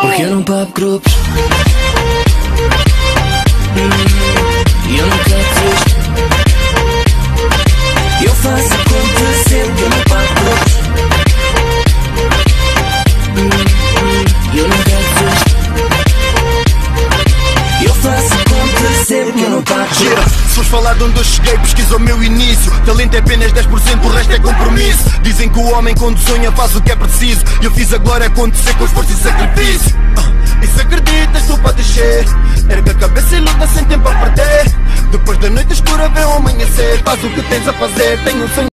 Porque eu não pago grupos E eu nunca desisto. Eu faço acontecer que eu não pago grupos E eu nunca desisto. Eu faço acontecer que eu não pago grupos falar de onde eu cheguei, pesquisa o meu início. Talento é apenas 10%, o resto é compromisso. Dizem que o homem quando sonha faz o que é preciso. E eu fiz a glória acontecer com esforço e sacrifício. Ah, e se acreditas, tu podes descer. Erga a cabeça e luta sem tempo a perder. Depois da noite escura vem o amanhecer. Faz o que tens a fazer, tenho um sonho.